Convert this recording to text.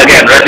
Again, right?